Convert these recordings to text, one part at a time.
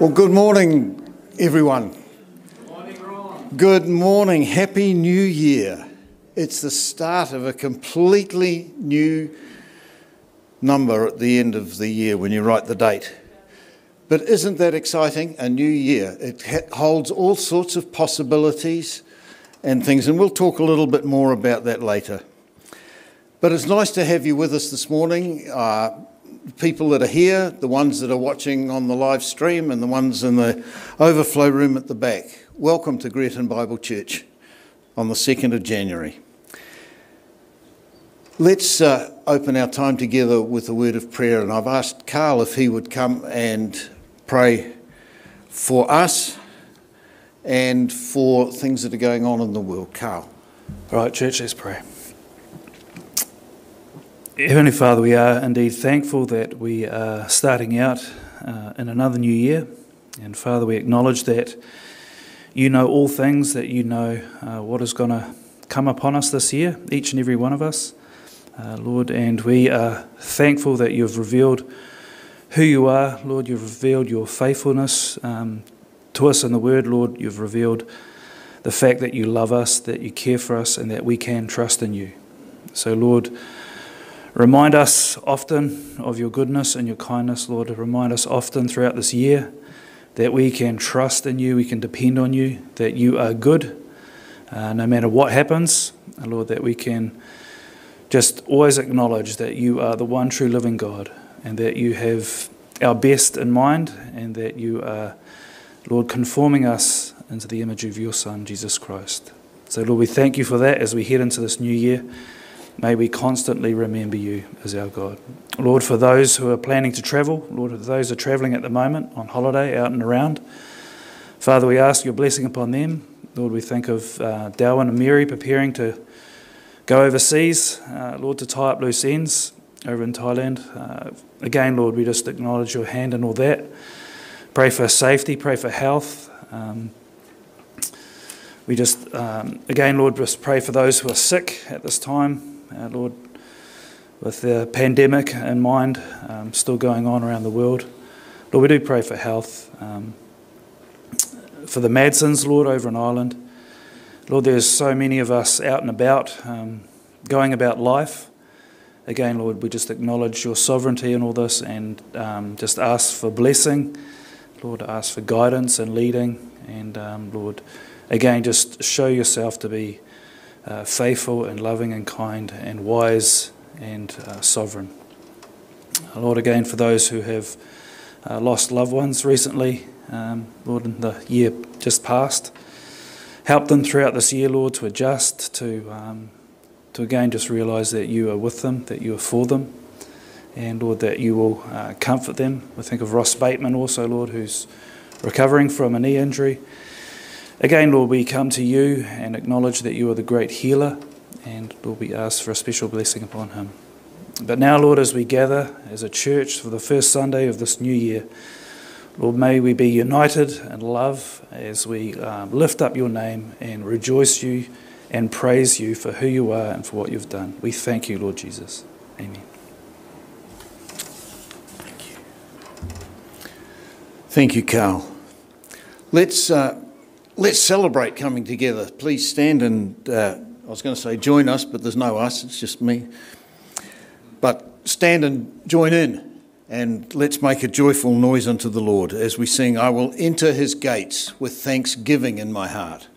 Well, good morning, everyone. Good morning. Happy New Year. It's the start of a completely new number at the end of the year when you write the date. But isn't that exciting? A new year. It holds all sorts of possibilities and things, and we'll talk a little bit more about that later. But it's nice to have you with us this morning. Uh, people that are here, the ones that are watching on the live stream, and the ones in the overflow room at the back. Welcome to Greerton Bible Church on the 2nd of January. Let's uh, open our time together with a word of prayer, and I've asked Carl if he would come and pray for us and for things that are going on in the world. Carl. All right, church, let's pray. Heavenly Father, we are indeed thankful that we are starting out uh, in another new year. And Father, we acknowledge that you know all things, that you know uh, what is going to come upon us this year, each and every one of us, uh, Lord. And we are thankful that you've revealed who you are, Lord. You've revealed your faithfulness um, to us in the Word, Lord. You've revealed the fact that you love us, that you care for us, and that we can trust in you. So, Lord, Remind us often of your goodness and your kindness, Lord. Remind us often throughout this year that we can trust in you, we can depend on you, that you are good uh, no matter what happens, uh, Lord, that we can just always acknowledge that you are the one true living God and that you have our best in mind and that you are, Lord, conforming us into the image of your Son, Jesus Christ. So, Lord, we thank you for that as we head into this new year. May we constantly remember you as our God. Lord, for those who are planning to travel, Lord, for those who are travelling at the moment on holiday, out and around, Father, we ask your blessing upon them. Lord, we think of uh, Darwin and Mary preparing to go overseas, uh, Lord, to tie up loose ends over in Thailand. Uh, again, Lord, we just acknowledge your hand and all that. Pray for safety, pray for health. Um, we just, um, again, Lord, just pray for those who are sick at this time uh, Lord, with the pandemic in mind um, still going on around the world. Lord, we do pray for health. Um, for the Madsons, Lord, over in Ireland. Lord, there's so many of us out and about, um, going about life. Again, Lord, we just acknowledge your sovereignty in all this and um, just ask for blessing. Lord, ask for guidance and leading. And um, Lord, again, just show yourself to be uh, faithful and loving and kind and wise and uh, sovereign. Lord, again, for those who have uh, lost loved ones recently, um, Lord, in the year just past, help them throughout this year, Lord, to adjust, to, um, to again just realise that you are with them, that you are for them, and Lord, that you will uh, comfort them. We think of Ross Bateman also, Lord, who's recovering from a knee injury. Again, Lord, we come to you and acknowledge that you are the great healer, and Lord, we ask for a special blessing upon him. But now, Lord, as we gather as a church for the first Sunday of this new year, Lord, may we be united in love as we um, lift up your name and rejoice you and praise you for who you are and for what you've done. We thank you, Lord Jesus. Amen. Thank you. Thank you, Carl. Let's uh, let's celebrate coming together. Please stand and, uh, I was going to say join us, but there's no us, it's just me. But stand and join in, and let's make a joyful noise unto the Lord as we sing, I will enter his gates with thanksgiving in my heart.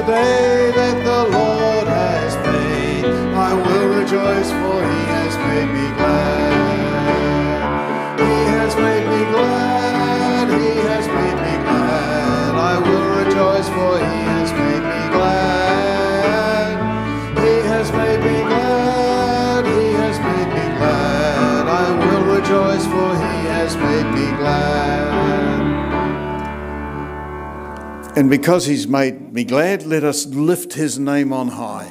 the day that the Lord has made. I will rejoice, for he has made me glad. And because he's made me glad, let us lift his name on high.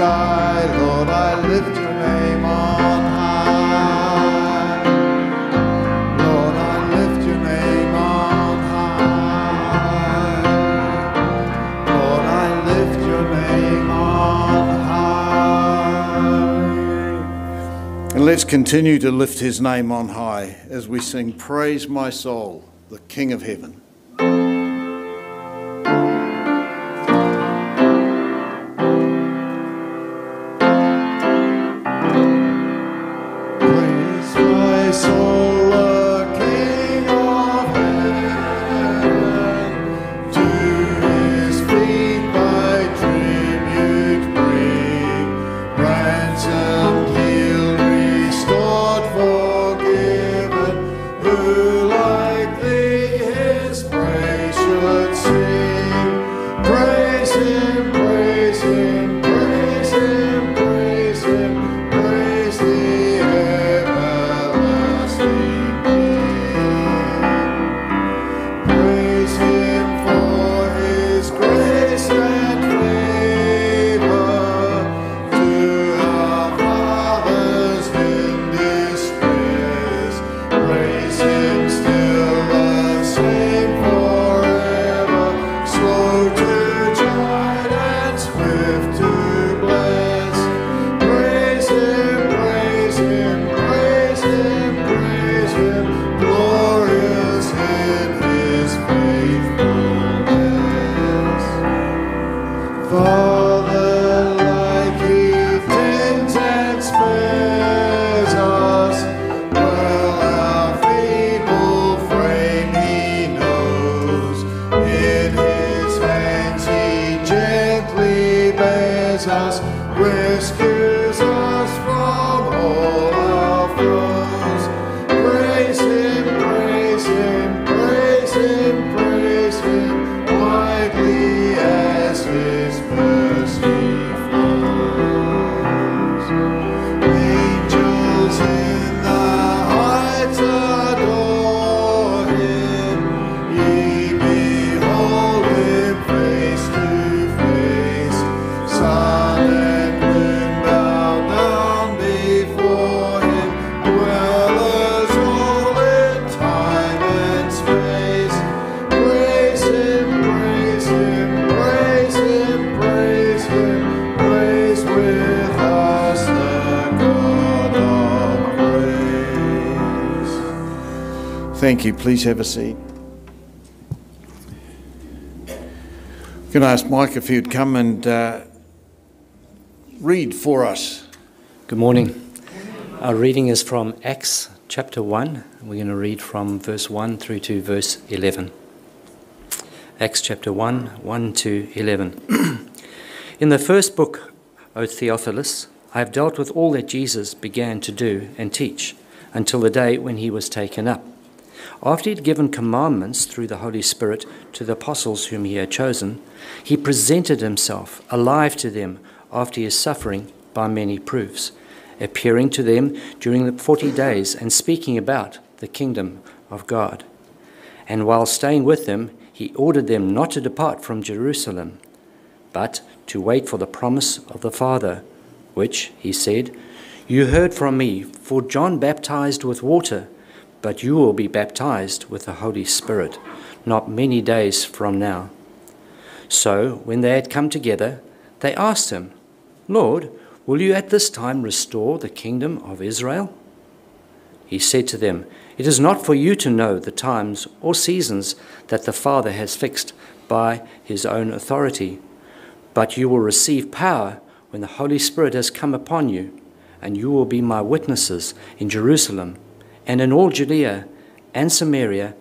Lord, I lift your name on high. Lord, I lift your name on high. Lord, I lift your name on high. And let's continue to lift his name on high as we sing, Praise my soul, the King of heaven. You. Please have a seat. I'm going to ask Mike if he'd come and uh, read for us? Good morning. Our reading is from Acts chapter 1. We're going to read from verse 1 through to verse 11. Acts chapter 1, 1 to 11. In the first book, O Theophilus, I have dealt with all that Jesus began to do and teach until the day when he was taken up. After he had given commandments through the Holy Spirit to the apostles whom he had chosen, he presented himself alive to them after his suffering by many proofs, appearing to them during the forty days and speaking about the kingdom of God. And while staying with them, he ordered them not to depart from Jerusalem, but to wait for the promise of the Father, which, he said, You heard from me, for John baptized with water, but you will be baptized with the Holy Spirit not many days from now. So, when they had come together, they asked him, Lord, will you at this time restore the kingdom of Israel? He said to them, it is not for you to know the times or seasons that the Father has fixed by his own authority, but you will receive power when the Holy Spirit has come upon you, and you will be my witnesses in Jerusalem and in all Judea and Samaria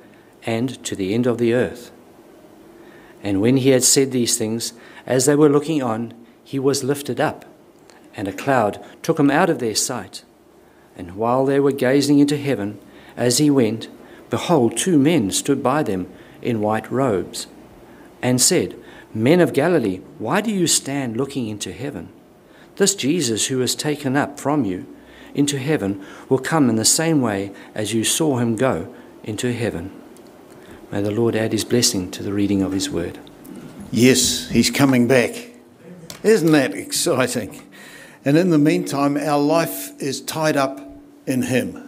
and to the end of the earth. And when he had said these things, as they were looking on, he was lifted up, and a cloud took him out of their sight. And while they were gazing into heaven, as he went, behold, two men stood by them in white robes, and said, Men of Galilee, why do you stand looking into heaven? This Jesus who was taken up from you into heaven will come in the same way as you saw him go into heaven. May the Lord add his blessing to the reading of his word. Yes, he's coming back. Isn't that exciting? And in the meantime, our life is tied up in him.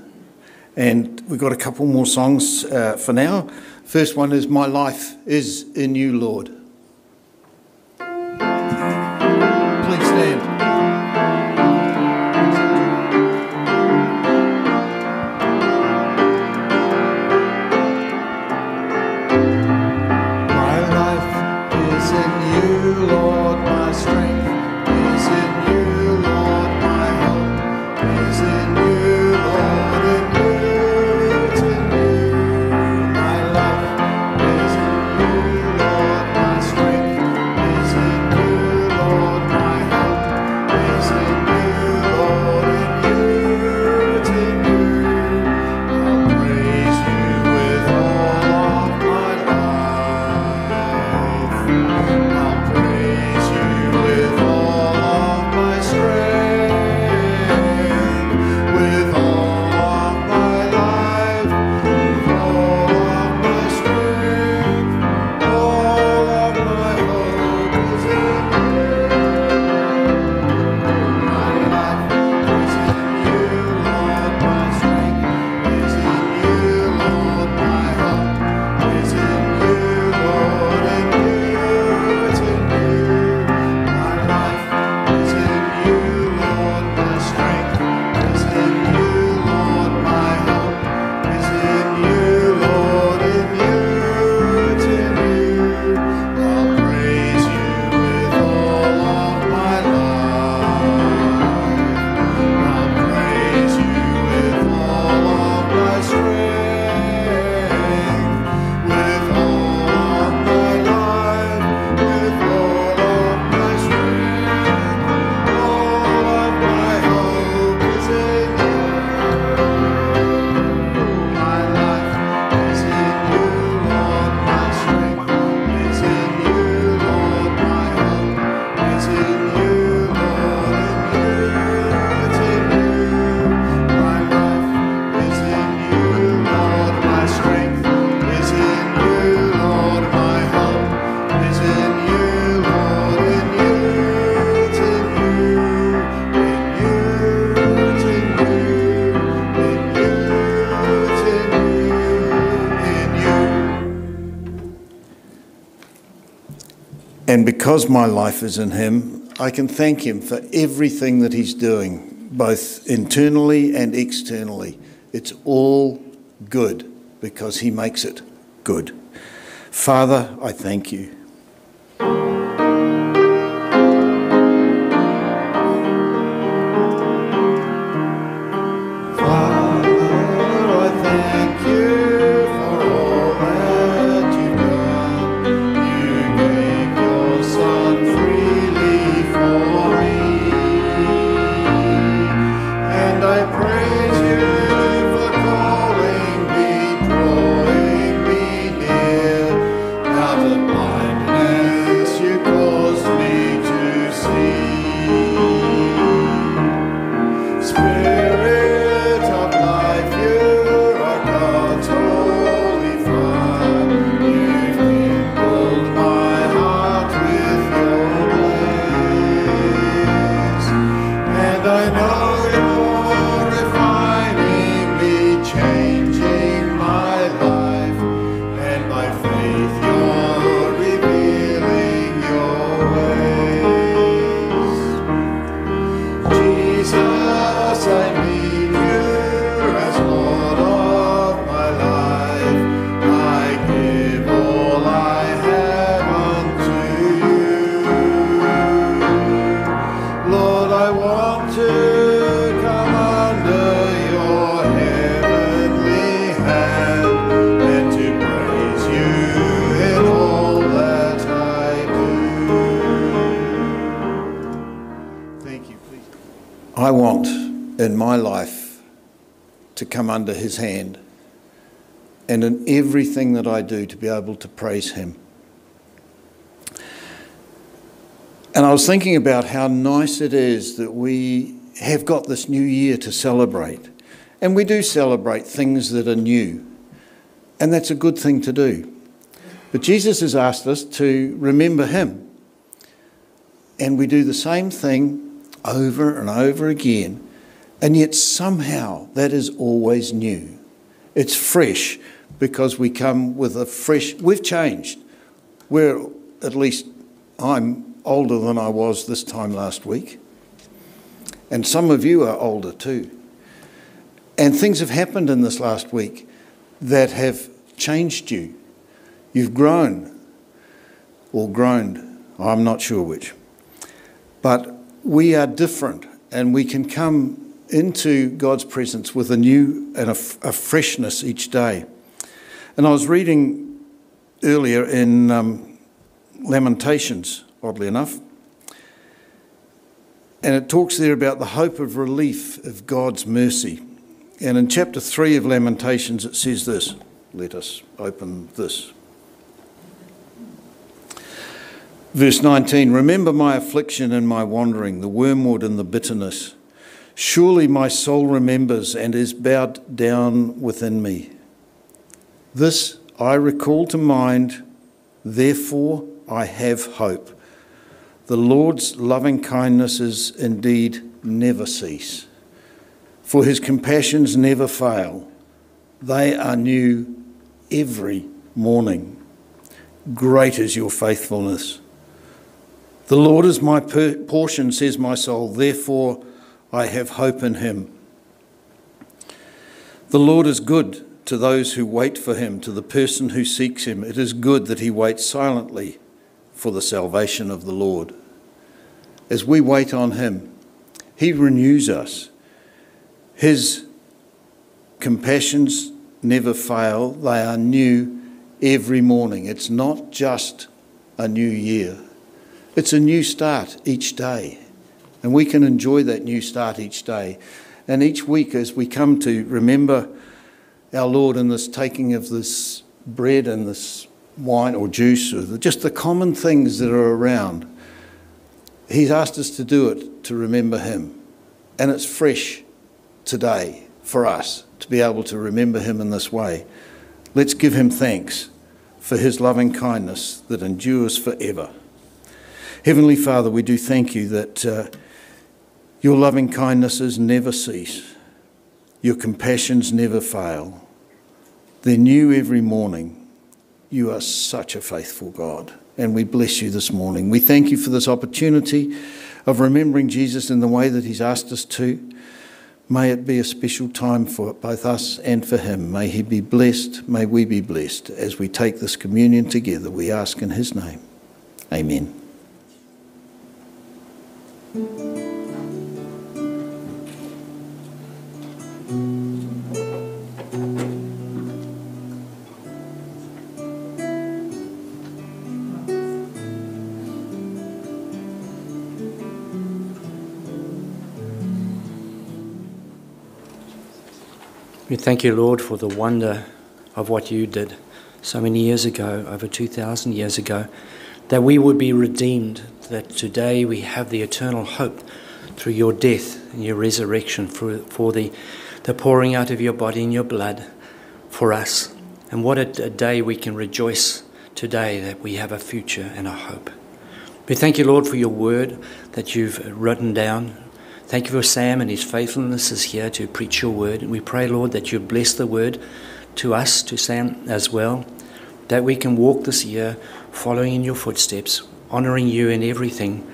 And we've got a couple more songs uh, for now. First one is My Life is in You, Lord. And because my life is in Him, I can thank Him for everything that He's doing, both internally and externally. It's all good because He makes it good. Father, I thank you. Under his hand. And in everything that I do, to be able to praise him. And I was thinking about how nice it is that we have got this new year to celebrate. And we do celebrate things that are new. And that's a good thing to do. But Jesus has asked us to remember him. And we do the same thing over and over again and yet somehow that is always new. It's fresh because we come with a fresh, we've changed. We're, at least I'm older than I was this time last week. And some of you are older too. And things have happened in this last week that have changed you. You've grown or groaned, I'm not sure which. But we are different and we can come into God's presence with a new and a, freshness each day. And I was reading earlier in um, Lamentations, oddly enough, and it talks there about the hope of relief of God's mercy. And in chapter 3 of Lamentations, it says this. Let us open this. Verse 19 Remember my affliction and my wandering, the wormwood and the bitterness Surely my soul remembers and is bowed down within me. This I recall to mind, therefore I have hope. The Lord's loving kindnesses indeed never cease, for his compassions never fail. They are new every morning. Great is your faithfulness. The Lord is my portion, says my soul, therefore I have hope in him. The Lord is good to those who wait for him, to the person who seeks him. It is good that he waits silently for the salvation of the Lord. As we wait on him, he renews us. His compassions never fail, they are new every morning. It's not just a new year, it's a new start each day. And we can enjoy that new start each day. And each week, as we come to remember our Lord in this taking of this bread and this wine or juice, or just the common things that are around, He's asked us to do it to remember Him. And it's fresh today for us to be able to remember Him in this way. Let's give Him thanks for His loving kindness that endures forever. Heavenly Father, we do thank you that. Uh, your loving kindnesses never cease. Your compassions never fail. They're new every morning. You are such a faithful God. And we bless you this morning. We thank you for this opportunity of remembering Jesus in the way that He's asked us to. May it be a special time for both us and for him. May he be blessed. May we be blessed as we take this communion together. We ask in his name. Amen. We thank you, Lord, for the wonder of what you did so many years ago, over 2,000 years ago, that we would be redeemed, that today we have the eternal hope through your death and your resurrection, for, for the, the pouring out of your body and your blood for us. And what a, a day we can rejoice today that we have a future and a hope. We thank you, Lord, for your word that you've written down Thank you for Sam and his faithfulness is here to preach your word. And we pray, Lord, that you bless the word to us, to Sam as well, that we can walk this year following in your footsteps, honoring you in everything.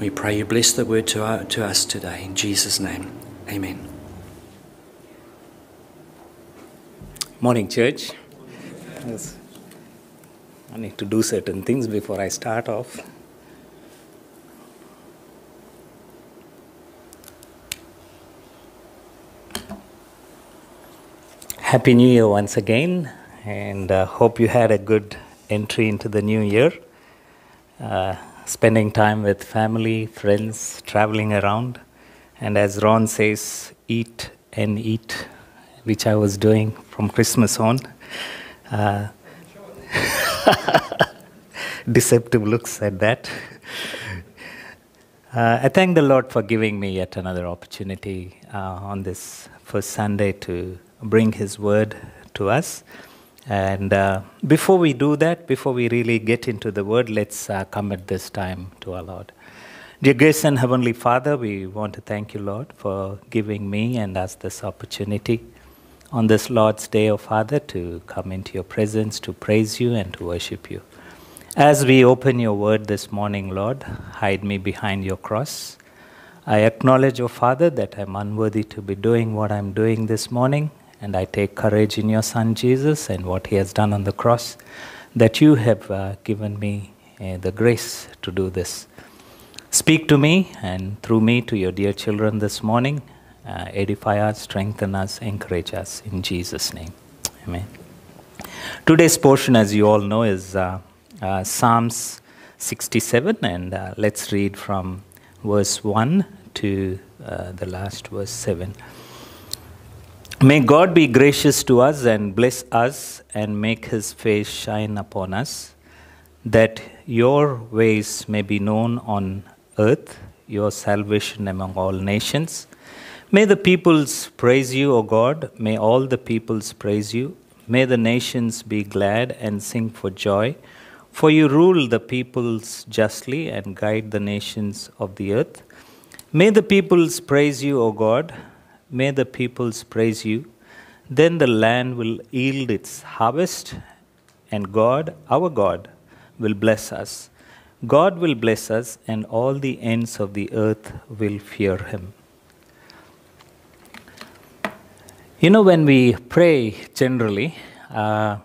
We pray you bless the word to, our, to us today. In Jesus' name, amen. Morning, church. Yes. I need to do certain things before I start off. Happy New Year once again, and uh, hope you had a good entry into the new year. Uh, spending time with family, friends, traveling around, and as Ron says, eat and eat, which I was doing from Christmas on. Uh, deceptive looks at that. Uh, I thank the Lord for giving me yet another opportunity uh, on this first Sunday to bring His word to us. And uh, before we do that, before we really get into the word, let's uh, commit this time to our Lord. Dear grace and Heavenly Father, we want to thank you, Lord, for giving me and us this opportunity on this Lord's Day, O oh Father, to come into your presence, to praise you and to worship you. As we open your word this morning, Lord, hide me behind your cross. I acknowledge, O oh Father, that I'm unworthy to be doing what I'm doing this morning and I take courage in your Son Jesus and what he has done on the cross, that you have uh, given me uh, the grace to do this. Speak to me and through me to your dear children this morning. Uh, edify us, strengthen us, encourage us in Jesus' name. Amen. Today's portion, as you all know, is uh, uh, Psalms 67, and uh, let's read from verse 1 to the last verse 7. May God be gracious to us and bless us and make his face shine upon us, that your ways may be known on earth, your salvation among all nations. May the peoples praise you, O God. May all the peoples praise you. May the nations be glad and sing for joy. For you rule the peoples justly and guide the nations of the earth. May the peoples praise you, O God. May the peoples praise you. Then the land will yield its harvest, and God, our God, will bless us. God will bless us, and all the ends of the earth will fear him. You know, when we pray generally, uh,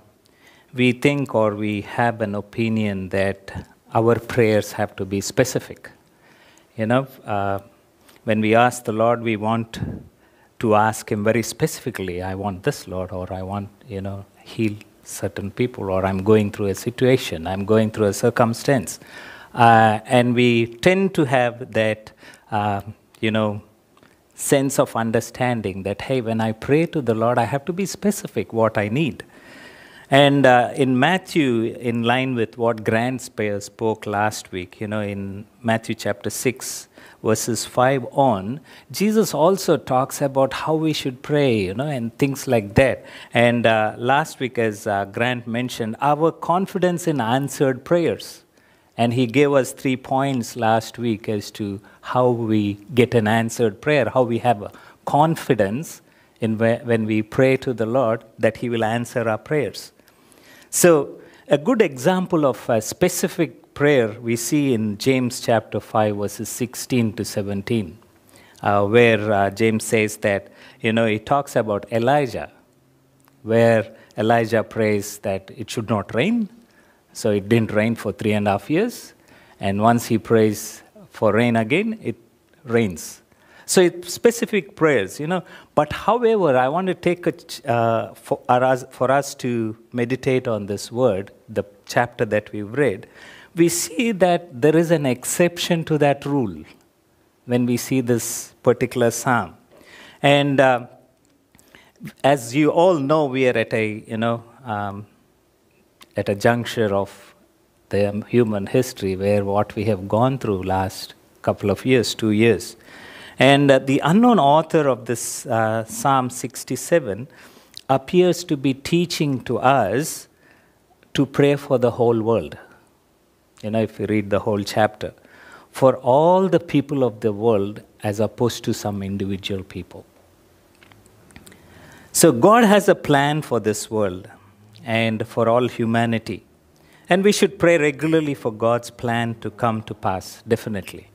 we think or we have an opinion that our prayers have to be specific. You know, uh, when we ask the Lord, we want to ask him very specifically, I want this, Lord, or I want, you know, heal certain people, or I'm going through a situation, I'm going through a circumstance. Uh, and we tend to have that, uh, you know, sense of understanding that, hey, when I pray to the Lord, I have to be specific what I need. And uh, in Matthew, in line with what Grant spoke last week, you know, in Matthew chapter 6, verses 5 on, Jesus also talks about how we should pray, you know, and things like that. And uh, last week, as uh, Grant mentioned, our confidence in answered prayers. And he gave us three points last week as to how we get an answered prayer, how we have confidence in when we pray to the Lord that he will answer our prayers. So, a good example of a specific prayer we see in James chapter 5, verses 16 to 17. uh, where uh, James says that, you know, he talks about Elijah, where Elijah prays that it should not rain. So it didn't rain for three and a half years. And once he prays for rain again, it rains. So it's specific prayers, you know. But however, I want to take a, uh, for, for us to meditate on this word, the chapter that we've read, we see that there is an exception to that rule when we see this particular psalm. And uh, as you all know, we are at a, you know, um, at a juncture of the human history where what we have gone through last couple of years, two years. And uh, the unknown author of this uh, Psalm 67 appears to be teaching to us to pray for the whole world. You know, if you read the whole chapter, for all the people of the world as opposed to some individual people. So, God has a plan for this world and for all humanity. And we should pray regularly for God's plan to come to pass, definitely.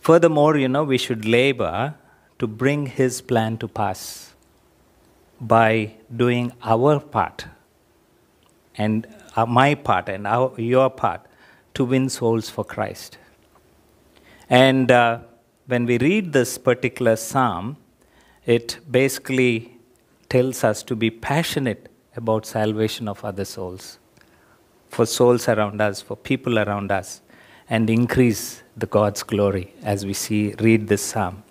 Furthermore, you know, we should labor to bring His plan to pass by doing our part and uh, my part and our, your part to win souls for Christ. And uh, when we read this particular psalm, it basically tells us to be passionate about salvation of other souls, for souls around us, for people around us, and increase the God's glory as we see read this psalm.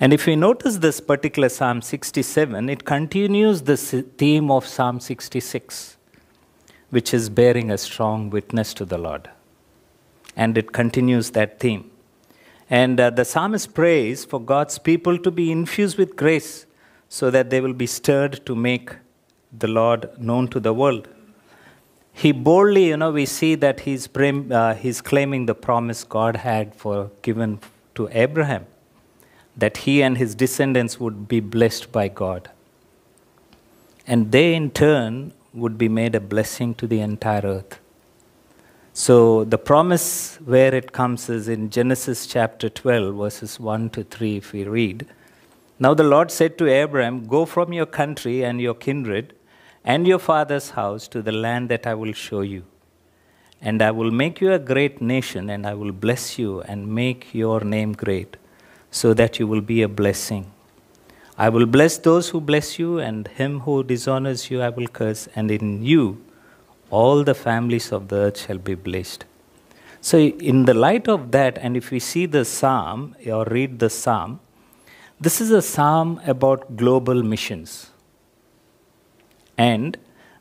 And if we notice this particular Psalm 67, it continues the theme of Psalm 66, which is bearing a strong witness to the Lord. And it continues that theme. And uh, the psalmist prays for God's people to be infused with grace so that they will be stirred to make the Lord known to the world he boldly, you know, we see that he's, uh, he's claiming the promise God had for given to Abraham, that he and his descendants would be blessed by God. And they, in turn, would be made a blessing to the entire earth. So the promise where it comes is in Genesis chapter 12, verses 1 to 3, if we read. Now the Lord said to Abraham, Go from your country and your kindred and your father's house to the land that I will show you. And I will make you a great nation, and I will bless you and make your name great, so that you will be a blessing. I will bless those who bless you, and him who dishonors you I will curse, and in you all the families of the earth shall be blessed. So, in the light of that, and if we see the psalm or read the psalm, this is a psalm about global missions and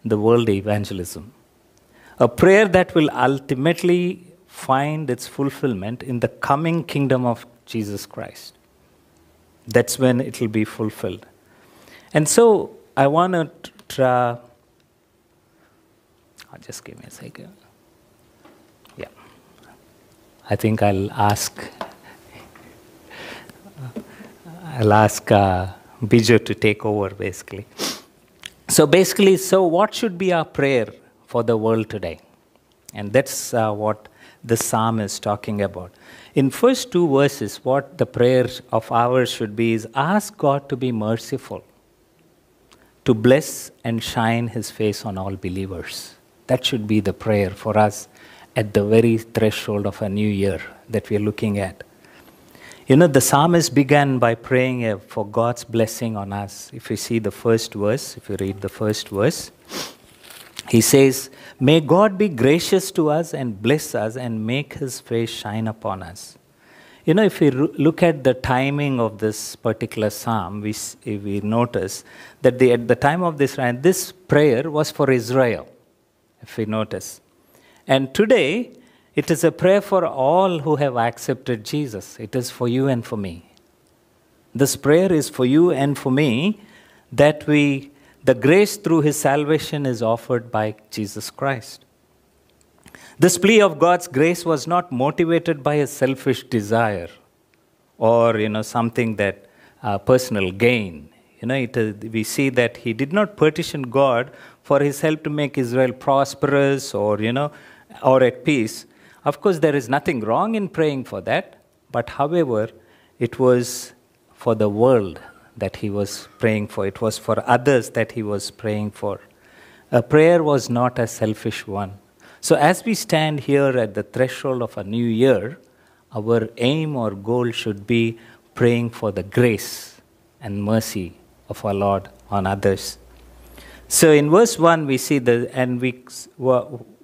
the world evangelism. A prayer that will ultimately find its fulfillment in the coming kingdom of Jesus Christ. That's when it will be fulfilled. And so I want to try. Oh, just give me a second. Yeah. I think I'll ask. I'll ask uh, to take over basically. So basically, so what should be our prayer for the world today? And that's uh, what the psalm is talking about. In first two verses, what the prayer of ours should be is ask God to be merciful, to bless and shine his face on all believers. That should be the prayer for us at the very threshold of a new year that we're looking at. You know, the psalmist began by praying for God's blessing on us. If you see the first verse, if you read the first verse, he says, May God be gracious to us and bless us and make his face shine upon us. You know, if we look at the timing of this particular psalm, we, we notice that the, at the time of this, this prayer was for Israel, if we notice. And today, it is a prayer for all who have accepted Jesus. It is for you and for me. This prayer is for you and for me that we, the grace through his salvation is offered by Jesus Christ. This plea of God's grace was not motivated by a selfish desire or you know something that uh, personal gain. You know, it, uh, we see that he did not petition God for his help to make Israel prosperous or you know or at peace. Of course, there is nothing wrong in praying for that, but however, it was for the world that he was praying for, it was for others that he was praying for. A prayer was not a selfish one. So, as we stand here at the threshold of a new year, our aim or goal should be praying for the grace and mercy of our Lord on others. So, in verse 1, we see the, and we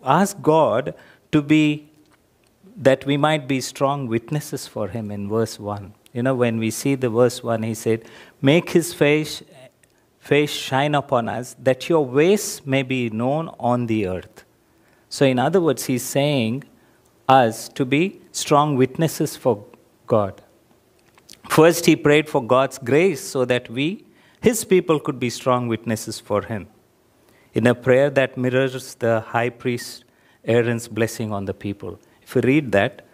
ask God to be, that we might be strong witnesses for Him in verse 1. You know, when we see the verse 1, He said, Make His face face shine upon us, that your ways may be known on the earth. So, in other words, he's saying us to be strong witnesses for God. First, he prayed for God's grace so that we, his people, could be strong witnesses for him. In a prayer that mirrors the high priest Aaron's blessing on the people. If you read that,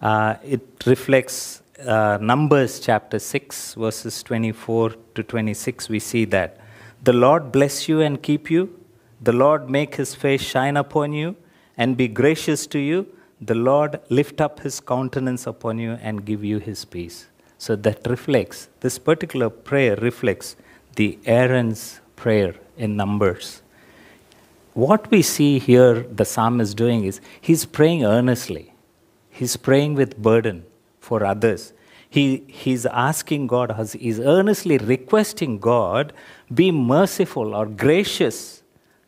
uh, it reflects uh, Numbers chapter 6, verses 24 to 26, we see that. The Lord bless you and keep you. The Lord make his face shine upon you and be gracious to you. The Lord lift up his countenance upon you and give you his peace. So that reflects, this particular prayer reflects the Aaron's prayer in Numbers. What we see here the psalmist doing is he's praying earnestly. He's praying with burden for others. He, he's asking God, he's earnestly requesting God, be merciful or gracious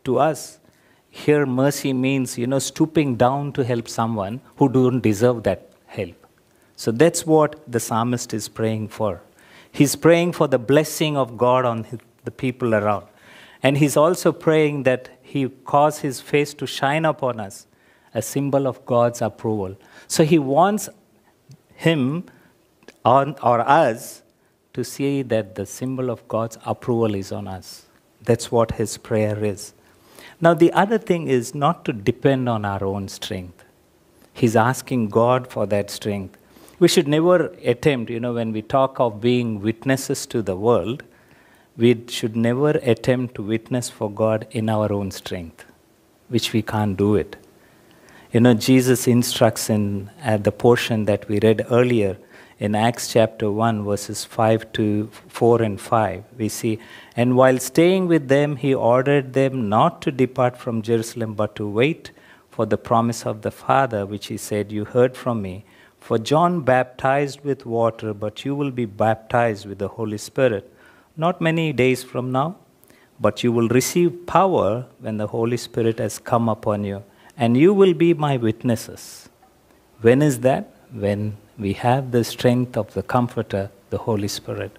to us. Here, mercy means, you know, stooping down to help someone who don't deserve that help. So that's what the psalmist is praying for. He's praying for the blessing of God on his, the people around. And he's also praying that he cause his face to shine upon us, a symbol of God's approval. So he wants him on, or us to see that the symbol of God's approval is on us. That's what his prayer is. Now, the other thing is not to depend on our own strength. He's asking God for that strength. We should never attempt, you know, when we talk of being witnesses to the world, we should never attempt to witness for God in our own strength, which we can't do it. You know, Jesus instructs in at the portion that we read earlier in Acts chapter 1, verses 5 to 4 and 5, we see, And while staying with them, he ordered them not to depart from Jerusalem, but to wait for the promise of the Father, which he said, You heard from me. For John baptized with water, but you will be baptized with the Holy Spirit, not many days from now, but you will receive power when the Holy Spirit has come upon you, and you will be my witnesses. When is that? When we have the strength of the Comforter, the Holy Spirit.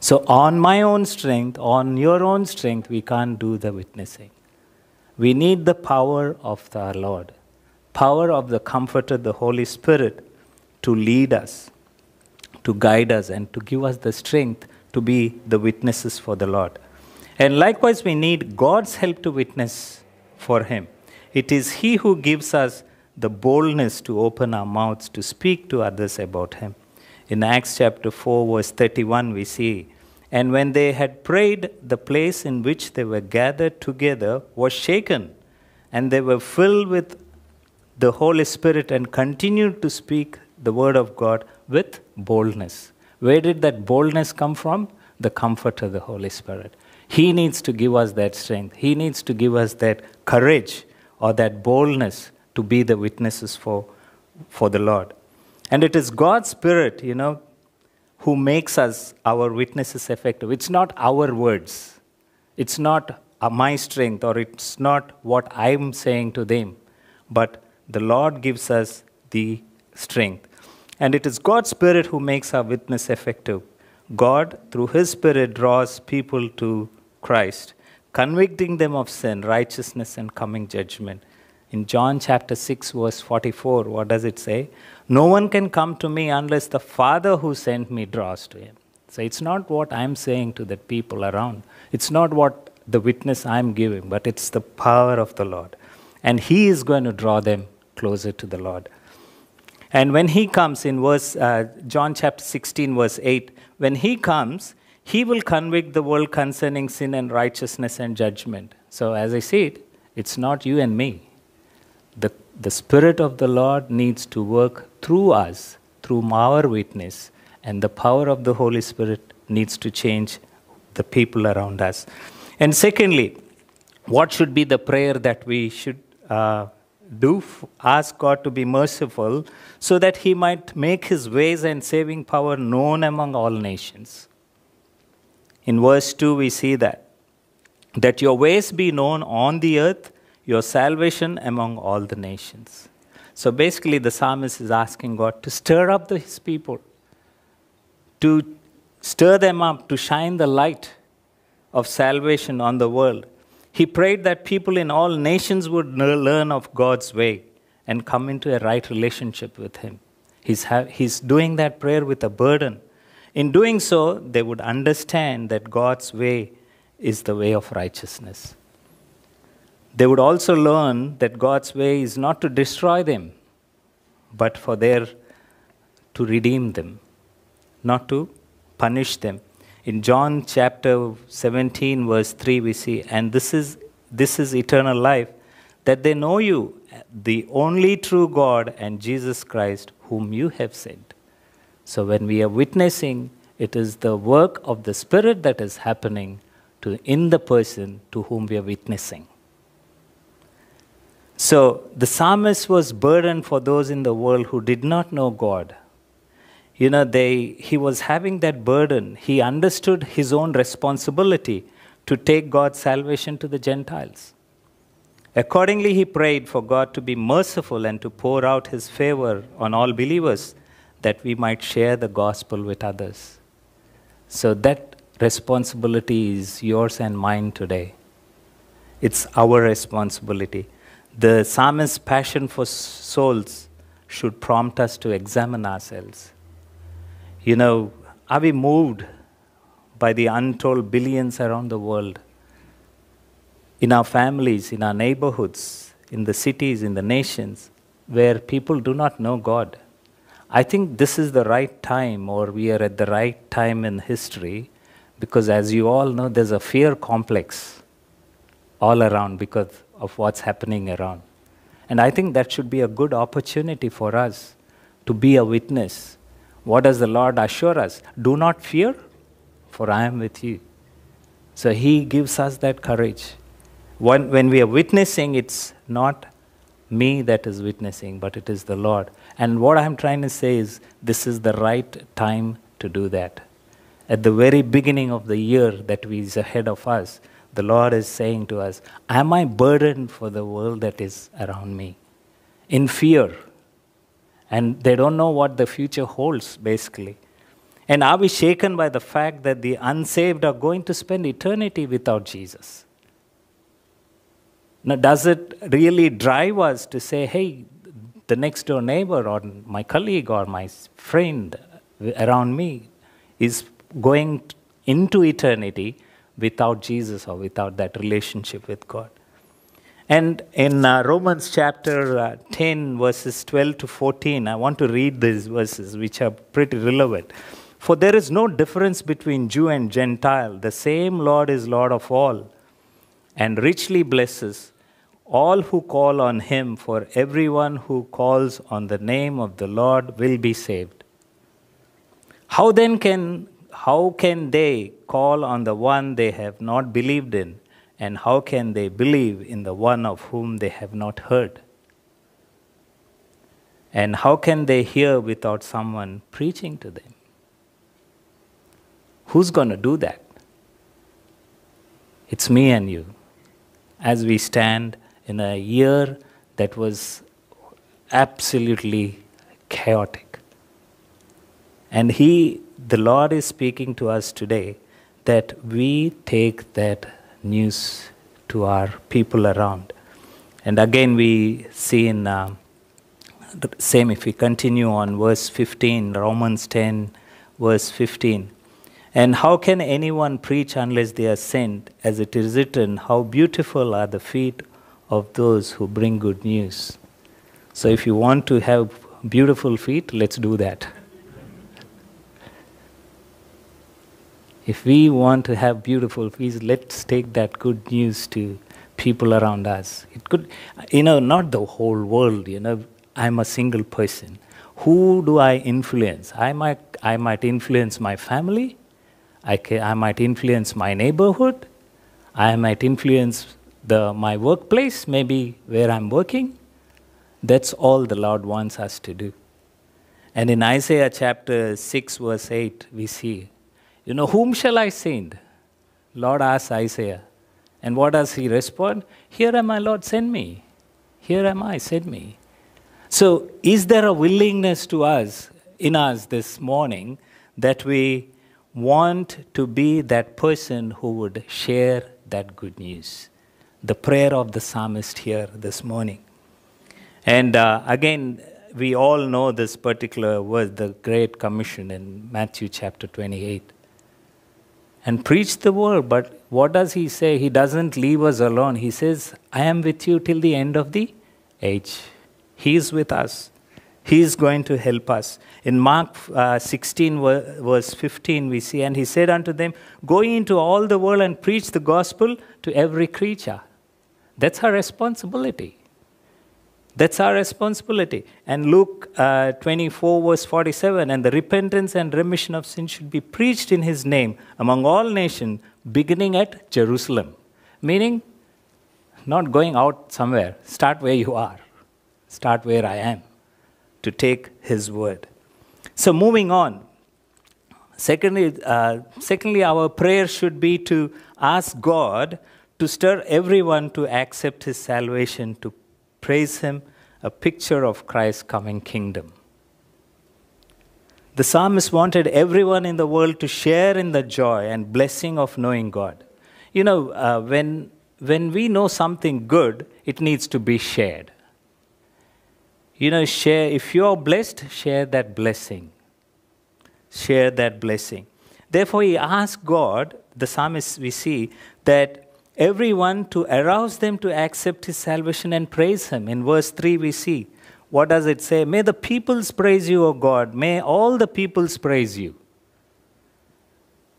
So, on my own strength, on your own strength, we can't do the witnessing. We need the power of our Lord, power of the Comforter, the Holy Spirit, to lead us, to guide us, and to give us the strength to be the witnesses for the Lord. And likewise, we need God's help to witness for Him. It is He who gives us the boldness to open our mouths to speak to others about him. In Acts chapter 4, verse 31, we see, And when they had prayed, the place in which they were gathered together was shaken, and they were filled with the Holy Spirit and continued to speak the word of God with boldness. Where did that boldness come from? The comfort of the Holy Spirit. He needs to give us that strength. He needs to give us that courage or that boldness to be the witnesses for, for the Lord. And it is God's Spirit, you know, who makes us our witnesses effective. It's not our words, it's not uh, my strength, or it's not what I'm saying to them, but the Lord gives us the strength. And it is God's Spirit who makes our witness effective. God, through His Spirit, draws people to Christ, convicting them of sin, righteousness, and coming judgment. In John chapter 6, verse 44, what does it say? No one can come to me unless the Father who sent me draws to him. So it's not what I'm saying to the people around. It's not what the witness I'm giving, but it's the power of the Lord. And He is going to draw them closer to the Lord. And when He comes in verse uh, John chapter 16, verse 8, when He comes, He will convict the world concerning sin and righteousness and judgment. So as I said, it's not you and me the, the Spirit of the Lord needs to work through us, through our witness, And the power of the Holy Spirit needs to change the people around us. And secondly, what should be the prayer that we should uh, do? Ask God to be merciful so that He might make His ways and saving power known among all nations. In verse 2, we see that. That your ways be known on the earth, your salvation among all the nations. So basically, the psalmist is asking God to stir up the, his people, to stir them up, to shine the light of salvation on the world. He prayed that people in all nations would learn of God's way and come into a right relationship with Him. He's, he's doing that prayer with a burden. In doing so, they would understand that God's way is the way of righteousness. They would also learn that God's way is not to destroy them, but for their to redeem them, not to punish them. In John chapter 17, verse 3, we see, and this is, this is eternal life, that they know you, the only true God, and Jesus Christ, whom you have sent. So when we are witnessing, it is the work of the Spirit that is happening to, in the person to whom we are witnessing. So the psalmist was burdened for those in the world who did not know God you know, they, he was having that burden. He understood his own responsibility to take God's salvation to the Gentiles. Accordingly, he prayed for God to be merciful and to pour out his favor on all believers that we might share the gospel with others. So, that responsibility is yours and mine today. It's our responsibility. The psalmist's passion for souls should prompt us to examine ourselves. You know, are we moved by the untold billions around the world? In our families, in our neighborhoods, in the cities, in the nations, where people do not know God. I think this is the right time, or we are at the right time in history, because as you all know, there's a fear complex all around because of what's happening around. And I think that should be a good opportunity for us to be a witness what does the Lord assure us? Do not fear, for I am with you. So He gives us that courage. When, when we are witnessing, it's not me that is witnessing, but it is the Lord. And what I'm trying to say is this is the right time to do that. At the very beginning of the year that is ahead of us, the Lord is saying to us, Am I burdened for the world that is around me? In fear, and they don't know what the future holds, basically. And are we shaken by the fact that the unsaved are going to spend eternity without Jesus? Now, does it really drive us to say, hey, the next door neighbor or my colleague or my friend around me is going into eternity without Jesus or without that relationship with God? And in uh, Romans chapter uh, 10, verses 12 to 14, I want to read these verses, which are pretty relevant. For there is no difference between Jew and Gentile. The same Lord is Lord of all, and richly blesses all who call on him, for everyone who calls on the name of the Lord will be saved. How then can how can they call on the one they have not believed in? And how can they believe in the one of whom they have not heard? And how can they hear without someone preaching to them? Who's going to do that? It's me and you. As we stand in a year that was absolutely chaotic. And He, the Lord, is speaking to us today that we take that news to our people around. And again, we see in uh, the same, if we continue on verse 15, Romans 10, verse 15. And how can anyone preach unless they are sent? As it is written, How beautiful are the feet of those who bring good news. So, if you want to have beautiful feet, let's do that. If we want to have beautiful feet, let's take that good news to people around us. It could, you know, not the whole world, you know, I'm a single person. Who do I influence? I might, I might influence my family, I, can, I might influence my neighborhood, I might influence the, my workplace, maybe where I'm working. That's all the Lord wants us to do. And in Isaiah chapter 6, verse 8, we see, you know, whom shall I send? Lord asks Isaiah. And what does he respond? Here am I, Lord, send me. Here am I, send me. So, is there a willingness to us, in us this morning, that we want to be that person who would share that good news? The prayer of the psalmist here this morning. And uh, again, we all know this particular verse, the Great Commission in Matthew chapter 28. And preach the word, but what does he say? He doesn't leave us alone. He says, I am with you till the end of the age. He is with us. He is going to help us. In Mark uh, 16, verse 15, we see, and he said unto them, Go into all the world and preach the gospel to every creature. That's our responsibility. That's our responsibility. And Luke uh, 24, verse 47 and the repentance and remission of sin should be preached in his name among all nations, beginning at Jerusalem. Meaning, not going out somewhere. Start where you are, start where I am to take his word. So, moving on. Secondly, uh, secondly, our prayer should be to ask God to stir everyone to accept his salvation, to praise Him, a picture of Christ's coming kingdom. The psalmist wanted everyone in the world to share in the joy and blessing of knowing God. You know, uh, when, when we know something good, it needs to be shared. You know, share, if you are blessed, share that blessing. Share that blessing. Therefore, he asked God, the psalmist, we see, that everyone to arouse them to accept his salvation and praise him. In verse 3, we see what does it say? May the peoples praise you, O God. May all the peoples praise you.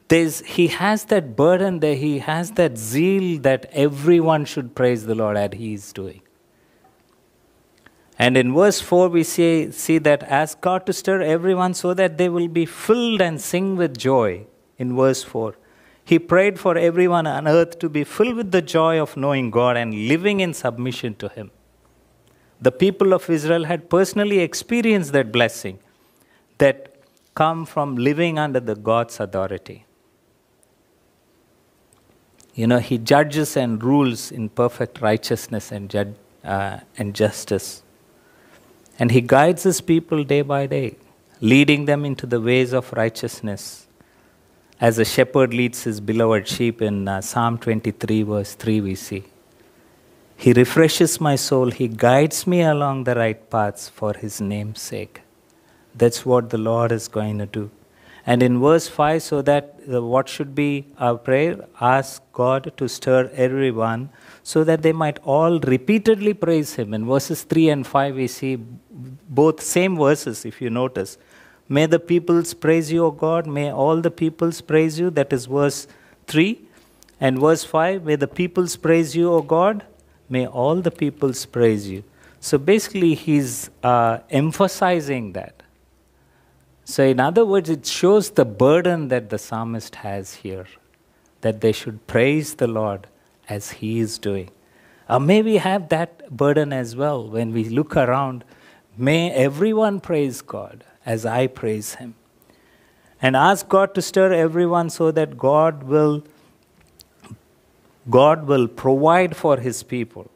There's, he has that burden there, he has that zeal that everyone should praise the Lord as he is doing. And in verse 4, we see, see that ask God to stir everyone so that they will be filled and sing with joy. In verse 4. He prayed for everyone on earth to be filled with the joy of knowing God and living in submission to Him. The people of Israel had personally experienced that blessing that come from living under the God's authority. You know, He judges and rules in perfect righteousness and, ju- uh, and justice. And He guides His people day by day, leading them into the ways of righteousness as a shepherd leads his beloved sheep in uh, Psalm 23, verse 3, we see. He refreshes my soul, he guides me along the right paths for his name's sake. That's what the Lord is going to do. And in verse 5, so that uh, what should be our prayer? Ask God to stir everyone so that they might all repeatedly praise Him. In verses 3 and 5, we see both same verses, if you notice. May the peoples praise you, O God. May all the peoples praise you. That is verse 3. And verse 5 May the peoples praise you, O God. May all the peoples praise you. So basically, he's uh, emphasizing that. So, in other words, it shows the burden that the psalmist has here that they should praise the Lord as he is doing. Uh, may we have that burden as well when we look around. May everyone praise God as I praise Him. And ask God to stir everyone so that God will, God will provide for His people.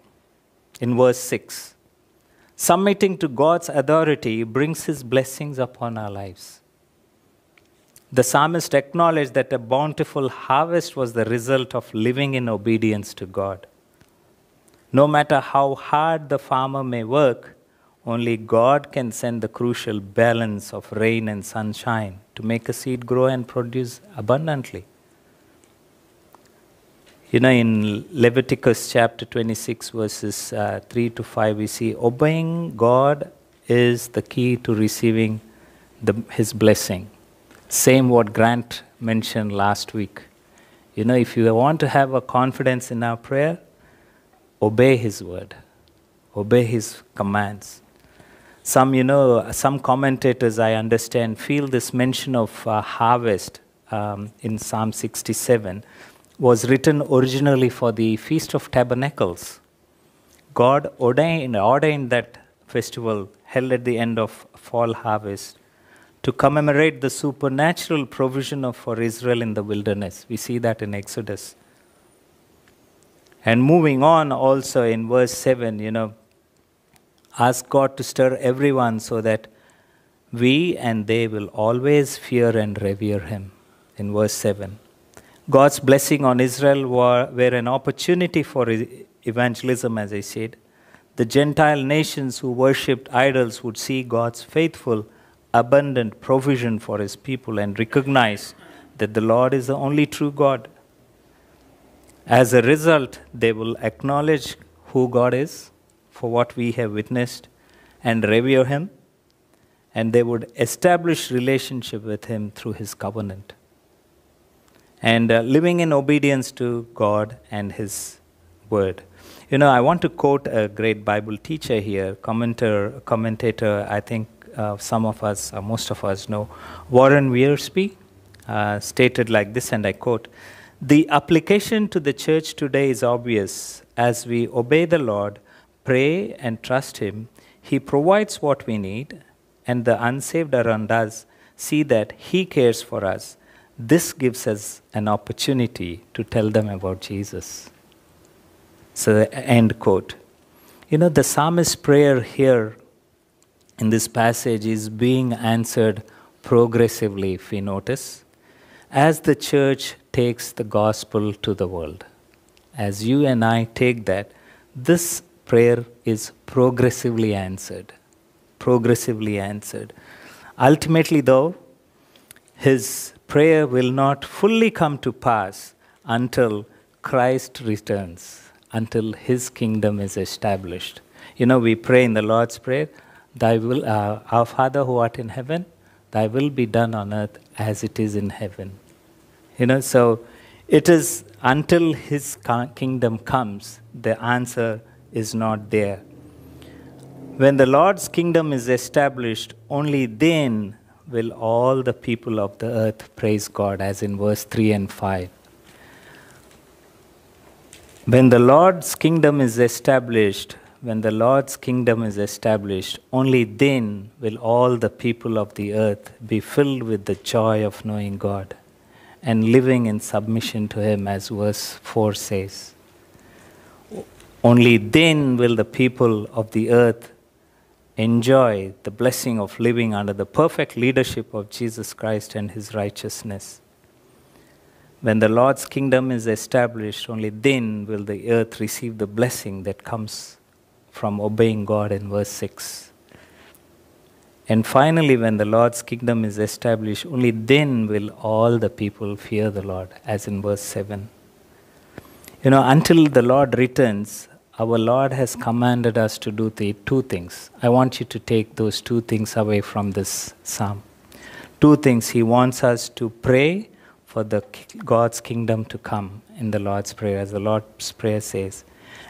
In verse 6, submitting to God's authority brings His blessings upon our lives. The psalmist acknowledged that a bountiful harvest was the result of living in obedience to God. No matter how hard the farmer may work, only God can send the crucial balance of rain and sunshine to make a seed grow and produce abundantly. You know, in Leviticus chapter 26, verses uh, 3 to 5, we see obeying God is the key to receiving the, His blessing. Same what Grant mentioned last week. You know, if you want to have a confidence in our prayer, obey His word, obey His commands. Some, you know, some commentators, I understand, feel this mention of uh, harvest um, in Psalm 67 was written originally for the Feast of Tabernacles. God ordained, ordained that festival held at the end of fall harvest to commemorate the supernatural provision of, for Israel in the wilderness. We see that in Exodus. And moving on also in verse 7, you know, ask God to stir everyone so that we and they will always fear and revere him. In verse 7. God's blessing on Israel were, were an opportunity for evangelism, as I said. The Gentile nations who worshipped idols would see God's faithful, abundant provision for his people and recognize that the Lord is the only true God. As a result, they will acknowledge who God is for what we have witnessed and revere him and they would establish relationship with him through his covenant and uh, living in obedience to God and his word you know, I want to quote a great Bible teacher here, commentator, commentator I think uh, some of us, uh, most of us know, Warren Wiersbe, uh, stated like this, and I quote The application to the church today is obvious. As we obey the Lord, pray, and trust Him, He provides what we need, and the unsaved around us see that He cares for us. This gives us an opportunity to tell them about Jesus. So, end quote. You know, the psalmist's prayer here in this passage is being answered progressively, if we notice, as the church takes the gospel to the world. As you and I take that, this prayer is progressively answered. Progressively answered. Ultimately, though, his prayer will not fully come to pass until Christ returns until his kingdom is established. You know, we pray in the Lord's Prayer, Thy will, uh, our Father who art in heaven, Thy will be done on earth as it is in heaven. You know, so it is until His kingdom comes, the answer is not there. When the Lord's kingdom is established, only then will all the people of the earth praise God, as in verse 3 and 5. When the Lord's kingdom is established, when the Lord's kingdom is established, only then will all the people of the earth be filled with the joy of knowing God and living in submission to Him, as verse 4 says. Only then will the people of the earth enjoy the blessing of living under the perfect leadership of Jesus Christ and His righteousness. When the Lord's kingdom is established, only then will the earth receive the blessing that comes from obeying God in verse 6. And finally, when the Lord's kingdom is established, only then will all the people fear the Lord, as in verse 7. You know, until the Lord returns, our Lord has commanded us to do the two things. I want you to take those two things away from this psalm. Two things. He wants us to pray for the God's kingdom to come in the Lord's Prayer, as the Lord's Prayer says,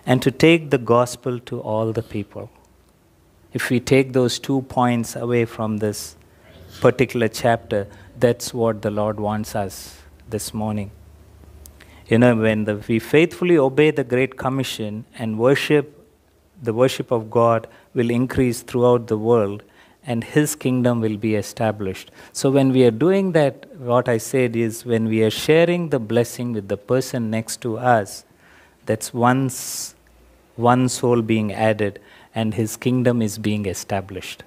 and to take the gospel to all the people. If we take those two points away from this particular chapter, that's what the Lord wants us this morning. You know, when the, we faithfully obey the Great Commission and worship, the worship of God will increase throughout the world and his kingdom will be established. So, when we are doing that, what I said is when we are sharing the blessing with the person next to us, that's once one soul being added and his kingdom is being established.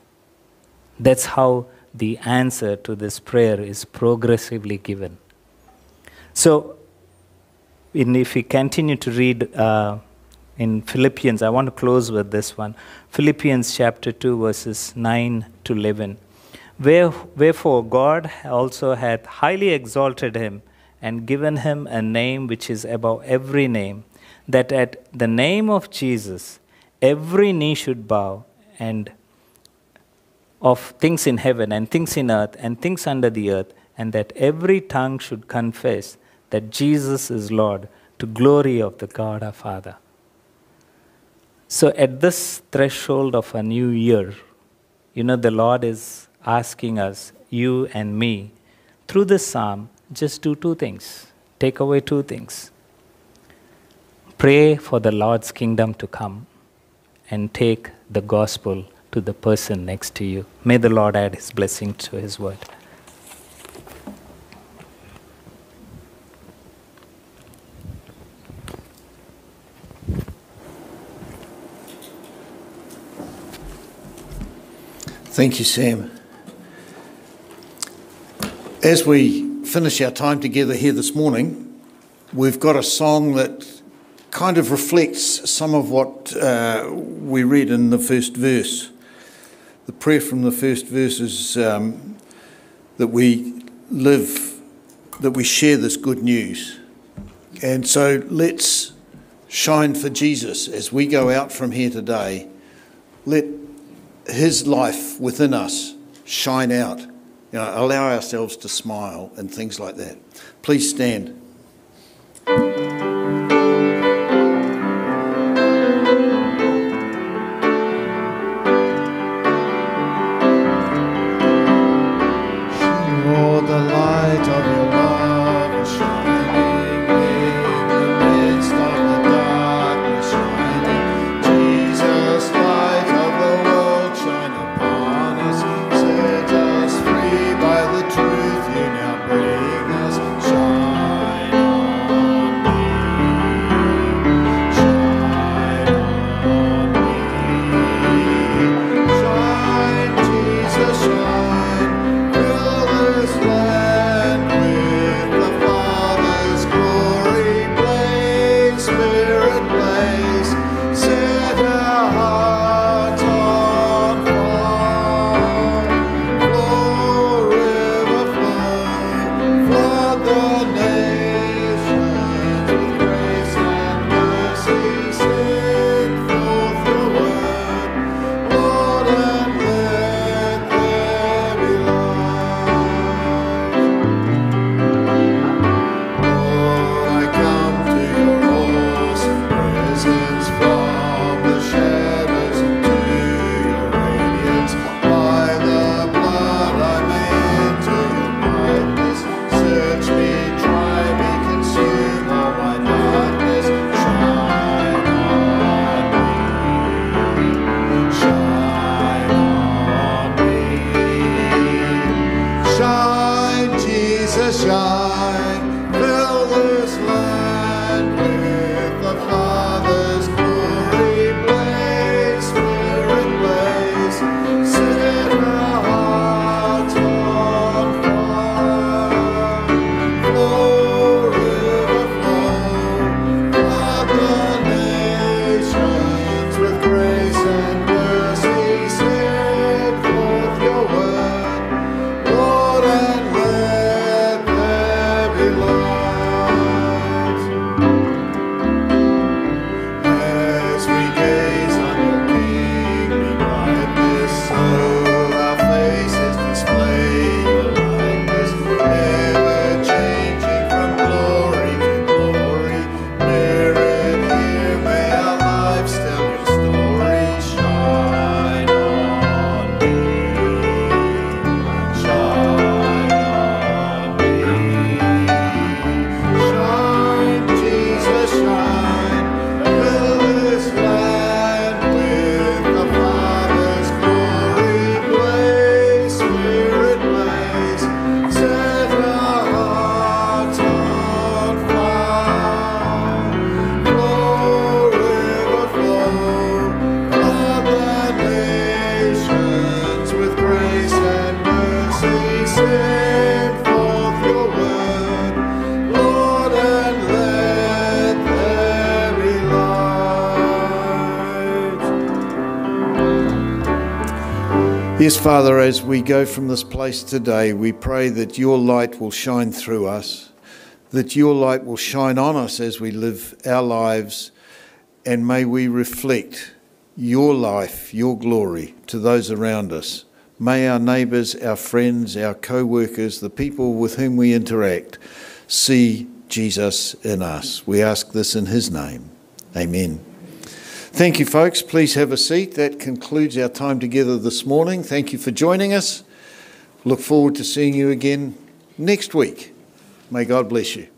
That's how the answer to this prayer is progressively given. So, in, if we continue to read uh, in Philippians. I want to close with this one. Philippians chapter 2, verses 9 to 11. Wherefore God also hath highly exalted him and given him a name which is above every name, that at the name of Jesus every knee should bow, and of things in heaven and things in earth and things under the earth, and that every tongue should confess that Jesus is Lord, to glory of the God our Father. So, at this threshold of a new year, You know, the Lord is asking us, you and me, through this psalm, just do two things. Take away two things. Pray for the Lord's kingdom to come and take the gospel to the person next to you. May the Lord add his blessing to his word. Thank you, Sam. As we finish our time together here this morning, we've got a song that kind of reflects some of what uh, we read in the first verse. The prayer from the first verse is um, that we live, that we share this good news. And so let's shine for Jesus as we go out from here today. Let his life within us shine out. You know, allow ourselves to smile and things like that. Please stand. Yes, Father, as we go from this place today, we pray that your light will shine through us, that your light will shine on us as we live our lives, and may we reflect your life, your glory to those around us. May our neighbours, our friends, our co workers, the people with whom we interact, see Jesus in us. We ask this in his name. Amen. Thank you, folks. Please have a seat. That concludes our time together this morning. Thank you for joining us. Look forward to seeing you again next week. May God bless you.